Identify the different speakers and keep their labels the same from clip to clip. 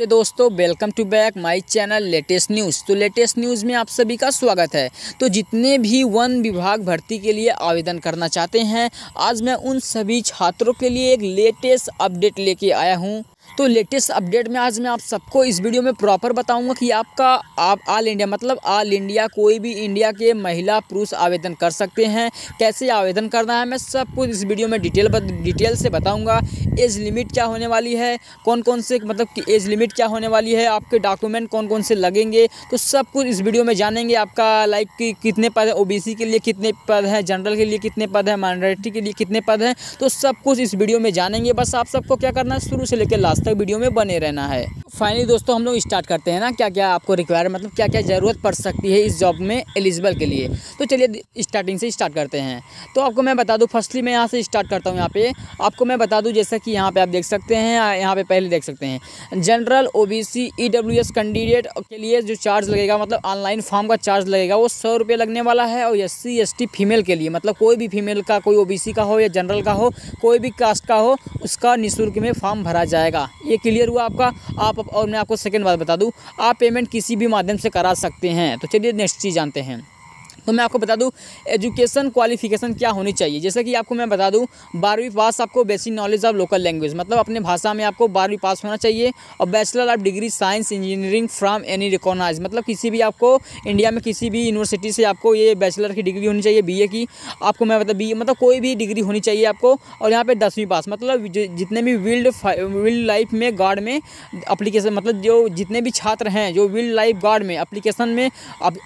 Speaker 1: तो दोस्तों welcome to back my channel latest news तो लेटेस्ट न्यूज़ में आप सभी का स्वागत है। तो जितने भी वन विभाग भर्ती के लिए आवेदन करना चाहते हैं, आज मैं उन सभी छात्रों के लिए एक लेटेस्ट अपडेट लेके आया हूँ। तो लेटेस्ट अपडेट में आज मैं आप सबको इस वीडियो में प्रॉपर बताऊँगा कि आपका, आप ऑल इंडिया मतलब ऑल इंडिया कोई भी इंडिया के महिला पुरुष आवेदन कर सकते हैं। कैसे आवेदन करना है, मैं सब कुछ इस वीडियो में डिटेल डिटेल से बताऊँगा। एज लिमिट क्या होने वाली है कौन कौन से मतलब कि एज लिमिट क्या होने वाली है, आपके डॉक्यूमेंट कौन कौन से लगेंगे तो सब कुछ इस वीडियो में जानेंगे आपका लाइक कि कितने पद है ओ के लिए कितने पद हैं जनरल के लिए कितने पद हैं माइनॉरिटी के लिए कितने पद हैं तो सब कुछ इस वीडियो में जानेंगे। बस आप सबको क्या करना है, शुरू से लेकर लास्ट वीडियो में बने रहना है। फाइनली दोस्तों, हम लोग स्टार्ट करते हैं ना क्या क्या आपको रिक्वायर मतलब क्या क्या ज़रूरत पड़ सकती है इस जॉब में एलिजिबल के लिए। तो चलिए स्टार्टिंग से स्टार्ट करते हैं। तो आपको मैं बता दूँ फर्स्टली मैं यहाँ से स्टार्ट करता हूँ यहाँ पे। आपको मैं बता दूँ, जैसा कि यहाँ पे आप देख सकते हैं यहाँ पे पहले देख सकते हैं। General O B C S candidate के लिए जो चार्ज लगेगा मतलब ऑनलाइन फॉर्म का चार्ज लगेगा, वो सौ रुपये लगने वाला है। और S C S T female के लिए मतलब कोई भी फीमेल का, कोई ओ बी सी का हो या जनरल का हो, कोई भी कास्ट का हो, उसका निःशुल्क में फॉर्म भरा जाएगा। ये क्लियर हुआ आपका। आप और मैं आपको सेकेंड बात बता दूँ। आप पेमेंट किसी भी माध्यम से करा सकते हैं। तो चलिए नेक्स्ट चीज़ जानते हैं। तो मैं आपको बता दूँ एजुकेशन क्वालिफिकेशन क्या होनी चाहिए? जैसे कि आपको मैं बता दूँ, बारहवीं पास आपको basic knowledge of local language मतलब अपने भाषा में आपको बारहवीं पास होना चाहिए और bachelor of degree science engineering from any recognise मतलब किसी भी आपको इंडिया में किसी भी यूनिवर्सिटी से आपको ये बैचलर की डिग्री होनी चाहिए बीए की। आपको मैं मतलब बी मतलब कोई भी डिग्री होनी चाहिए आपको और यहाँ पर दसवीं पास मतलब जितने भी विल्ड विल्ड लाइफ में गार्ड में अप्लीकेशन मतलब जो जितने भी छात्र हैं, जो विल्ड लाइफ गार्ड में अप्लीकेशन में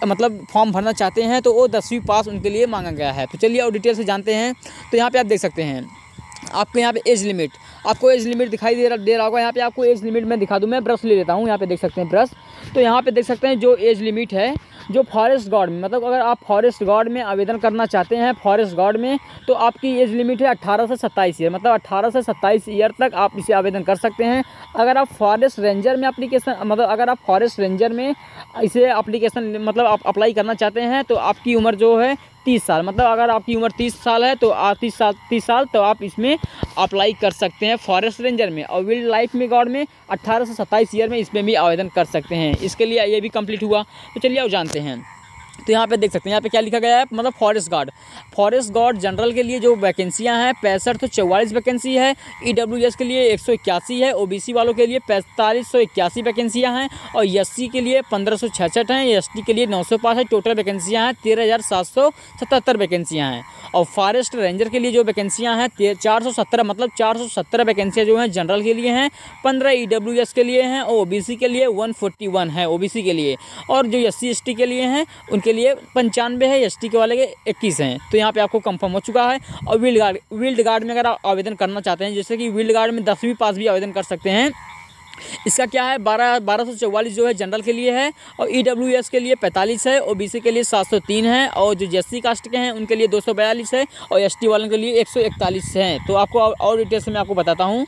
Speaker 1: मतलब फॉर्म भरना चाहते हैं तो वो दसवीं पास उनके लिए मांगा गया है। तो चलिए और डिटेल से जानते हैं। तो यहाँ पर आप देख सकते हैं। आपको यहाँ पे एज लिमिट आपको एज लिमिट दिखाई दे रहा दे रहा होगा। यहाँ पे आपको एज लिमिट मैं दिखा दूँ। मैं ब्रश ले लेता हूँ। यहाँ पे देख सकते हैं ब्रश तो यहाँ पे देख सकते हैं जो एज लिमिट है, जो फॉरेस्ट गार्ड में मतलब अगर आप फॉरेस्ट गार्ड में आवेदन करना चाहते हैं फॉरेस्ट गार्ड में तो आपकी एज लिमिट है अट्ठारह से सत्ताईस ईयर मतलब अट्ठारह से सत्ताईस ईयर तक आप इसे आवेदन कर सकते हैं। अगर आप फॉरेस्ट रेंजर में अप्लीकेशन मतलब अगर आप फॉरेस्ट रेंजर में इसे अप्लीकेशन मतलब आप अप्लाई करना चाहते हैं तो आपकी उम्र जो है तीस साल मतलब अगर आपकी उम्र तीस साल है तो तीस साल तीस साल तो आप इसमें अप्लाई कर सकते हैं फॉरेस्ट रेंजर में और विल्ड लाइफ में गार्ड में अट्ठारह से सत्ताईस ईयर में इसमें भी आवेदन कर सकते हैं। इसके लिए ये भी कंप्लीट हुआ। तो चलिए अब जानते हैं। तो यहाँ पे देख सकते हैं यहाँ पे क्या लिखा गया है मतलब forest guard forest guard general के लिए जो वैकेंसियाँ हैं पैंसठ सौ चौवालीस वैकेंसी है ई डब्ल्यू एस के लिए एक सौ इक्यासी है ओ बी सी वालों के लिए पैंतालीस सौ इक्यासी वैकेंसियाँ हैं और एस के लिए पंद्रह सौ छसठ हैं एस टी के लिए नौ सौ पाँच है टोटल वैकेंसियाँ हैं तेरह हज़ार सात सौ सतहत्तर वैकेंसियाँ हैं और फॉरेस्ट रेंजर के लिए जो वैकेंसियाँ हैं चार सौ सत्तर मतलब चार सौ सत्तर वैकेंसियाँ जो हैं जनरल के लिए हैं पंद्रह ई के लिए हैं और ओ के लिए वन है ओ बी सी के लिए और जो एस सी के लिए हैं उनके लिए पंचानवे है एस टी के वाले के इक्कीस हैं। तो यहाँ पे आपको कंफर्म हो चुका है। और विल्ड गार्ड विल्ड गार्ड में अगर आप आवेदन करना चाहते हैं, जैसे कि विल्ड गार्ड में दसवीं पास भी आवेदन कर सकते हैं। इसका क्या है? बारह बारह सौ चौवालीस जो है जनरल के लिए है। और ई डब्ल्यू एस के लिए पैंतालीस है। ओ बी सी के लिए सात सौ तीन है। और जो एस सी कास्ट के हैं, उनके लिए दो सौ बयालीस है। और एस टी वालों के लिए एक सौ इकतालीस है। तो आपको और डिटेल्स में आपको बताता हूँ।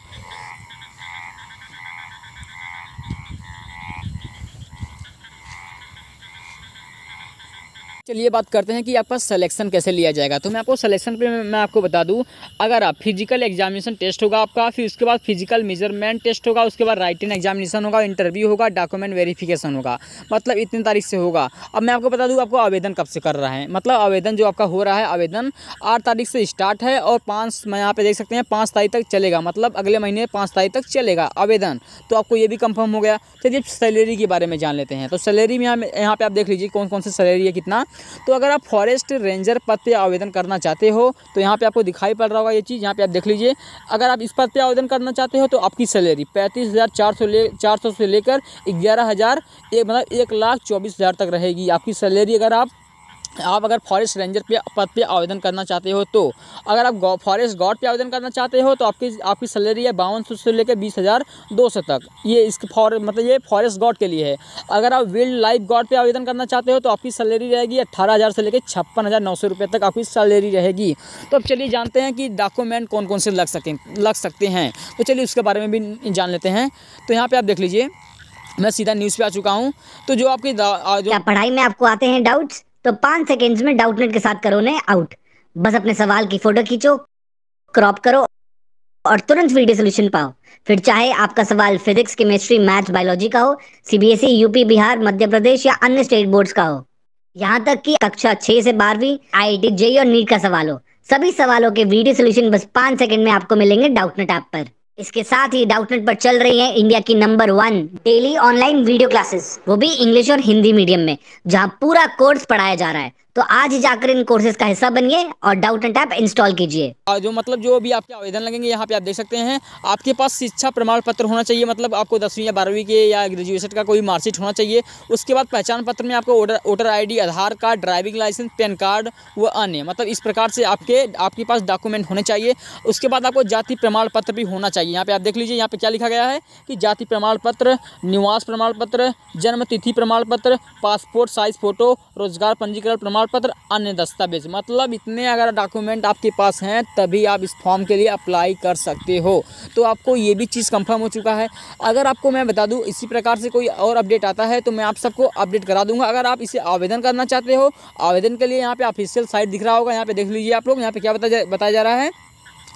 Speaker 1: चलिए बात करते हैं कि आपका सिलेक्शन कैसे लिया जाएगा। तो मैं आपको सिलेक्शन पे मैं आपको बता दूँ, अगर आप फ़िज़िकल एग्जामिनेशन टेस्ट होगा आपका, फिर उसके बाद फ़िज़िकल मेज़रमेंट टेस्ट होगा, उसके बाद राइटिंग एग्जामिनेशन होगा इंटरव्यू होगा डॉक्यूमेंट वेरिफिकेशन होगा। मतलब इतनी तारीख से होगा। अब मैं आपको बता दूँ, आपको आवेदन कब से कर रहा है? मतलब आवेदन जो आपका हो रहा है, आवेदन आठ तारीख से स्टार्ट है और पाँच, मैं यहाँ पे देख सकते हैं, पाँच तारीख तक चलेगा। मतलब अगले महीने पाँच तारीख तक चलेगा आवेदन। तो आपको ये भी कंफर्म हो गया। चलिए सैलरी के बारे में जान लेते हैं। तो सैलरी में यहाँ पे आप देख लीजिए कौन कौन सी सैलरी है, कितना तो अगर आप फॉरेस्ट रेंजर पद पर आवेदन करना चाहते हो तो यहाँ पर आपको दिखाई पड़ रहा होगा ये चीज़, यहाँ पर आप देख लीजिए। अगर आप इस पद पर आवेदन करना चाहते हो तो आपकी सैलरी पैंतीस हज़ार चार सौ ले, चार सौ से लेकर ग्यारह हज़ार मतलब एक लाख चौबीस हज़ार तक रहेगी। आपकी सैलरी अगर आप आप अगर फॉरेस्ट रेंजर पे, पद पे आवेदन करना चाहते हो तो अगर आप फॉरेस्ट गार्ड पे आवेदन करना चाहते हो तो आपकी आपकी सैलरी है बावन सौ से लेकर बीस हज़ार दो सौ तक। ये इसके फॉर मतलब ये फॉरेस्ट गार्ड के लिए है। अगर आप विल्ड लाइफ गार्ड पे आवेदन करना चाहते हो तो आपकी सैलरी रहेगी अट्ठारह हज़ार से लेकर छप्पन हज़ार नौ सौ रुपये तक आपकी सैलरी रहेगी। तो अब चलिए जानते हैं कि डॉक्यूमेंट कौन कौन से लग सकें, लग सकते हैं। तो चलिए उसके बारे में भी जान लेते हैं। तो यहाँ पर आप देख लीजिए, मैं सीधा न्यूज़ पे आ चुका हूँ। तो जो आपकी जो
Speaker 2: पढ़ाई में आपको आते हैं डाउट्स तो पाँच सेकेंड्स में डाउटनेट के साथ करो ने आउट बस अपने सवाल की फ़ोटो खींचो क्रॉप करो और तुरंत वीडियो सोल्यूशन पाओ. फिर चाहे आपका सवाल फिजिक्स केमिस्ट्री मैथ्स बायोलॉजी का हो सीबीएसई यूपी बिहार, मध्य प्रदेश या अन्य स्टेट बोर्ड्स का हो. यहाँ तक कि कक्षा छह से बारहवीं आई आई टी जेई और नीट का सवाल हो. सभी सवालों के वीडियो सोल्यूशन बस पाँच सेकंड में आपको मिलेंगे डाउटनेट ऐप पर. इसके साथ ही डाउटनेट पर चल रही है इंडिया की number one daily online video classes वो भी इंग्लिश और हिंदी मीडियम में, जहाँ पूरा कोर्स पढ़ाया जा रहा है। तो आज ही जाकर इन कोर्सेज का हिस्सा बनिए और डाउट एंड टैप इंस्टॉल कीजिए।
Speaker 1: जो मतलब जो भी आपके आवेदन लगेंगे, यहाँ पे आप देख सकते हैं, आपके पास शिक्षा प्रमाण पत्र होना चाहिए मतलब आपको दसवीं या बारहवीं के या ग्रेजुएशन का कोई मार्कशीट होना चाहिए। उसके बाद पहचान पत्र में आपको voter ID Aadhaar card driving licence PAN card व अन्य मतलब इस प्रकार से आपके आपके पास डॉक्यूमेंट होने चाहिए। उसके बाद आपको जाति प्रमाण पत्र भी होना चाहिए। यहाँ पे आप देख लीजिए, यहाँ पे क्या लिखा गया है कि जाति प्रमाण पत्र, निवास प्रमाण पत्र, जन्म तिथि प्रमाण पत्र पासपोर्ट साइज़ फ़ोटो रोज़गार पंजीकरण प्रमाण प्रमाण पत्र अन्य दस्तावेज़। मतलब इतने अगर डॉक्यूमेंट आपके पास हैं, तभी आप इस फॉर्म के लिए अप्लाई कर सकते हो। तो आपको ये भी चीज़ कंफर्म हो चुका है। अगर आपको मैं बता दूँ, इसी प्रकार से कोई और अपडेट आता है तो मैं आप सबको अपडेट करा दूँगा। अगर आप इसे आवेदन करना चाहते हो, आवेदन के लिए यहाँ पर ऑफिशियल साइट दिख रहा होगा। यहाँ पे देख लीजिए आप लोग, यहाँ पे क्या बताया जा रहा है?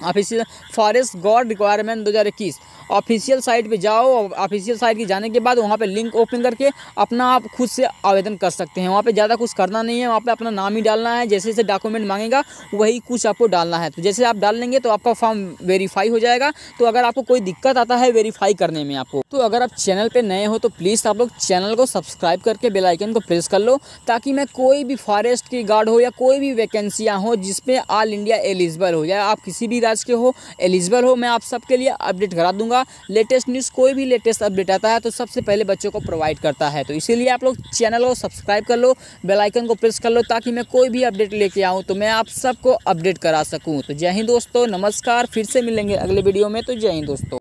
Speaker 1: ऑफिशियल फॉरेस्ट गॉड रिक्वायरमेंट दो हज़ार इक्कीस। ऑफिशियल साइट पे जाओ ऑफिशियल साइट के जाने के बाद वहाँ पे लिंक ओपन करके अपना आप खुद से आवेदन कर सकते हैं। वहाँ पे ज़्यादा कुछ करना नहीं है, वहाँ पे अपना नाम ही डालना है। जैसे जैसे डॉक्यूमेंट मांगेगा, वही कुछ आपको डालना है। तो जैसे आप डाल लेंगे तो आपका फॉर्म वेरीफाई हो जाएगा। तो अगर आपको कोई दिक्कत आता है वेरीफाई करने में आपको तो अगर आप चैनल पर नए हो तो प्लीज़ आप लोग चैनल को सब्सक्राइब करके बेलाइकन को प्रेस कर लो, ताकि मैं कोई भी फॉरेस्ट की गार्ड हो या कोई भी वैकेंसियाँ हो जिसमें ऑल इंडिया एलिजिबल हो, या आप किसी भी राज्य के हो एलिजिबल हो, मैं आप सबके लिए अपडेट करा दूँगा। लेटेस्ट न्यूज़ कोई भी लेटेस्ट अपडेट आता है तो सबसे पहले बच्चों को प्रोवाइड करता है। तो इसीलिए आप लोग चैनल को सब्सक्राइब कर लो बेलाइकन को प्रेस कर लो, ताकि मैं कोई भी अपडेट लेके आऊँ तो मैं आप सबको अपडेट करा सकूँ। तो जय हिंद दोस्तों, नमस्कार, फिर से मिलेंगे अगले वीडियो में। तो जय हिंद दोस्तों।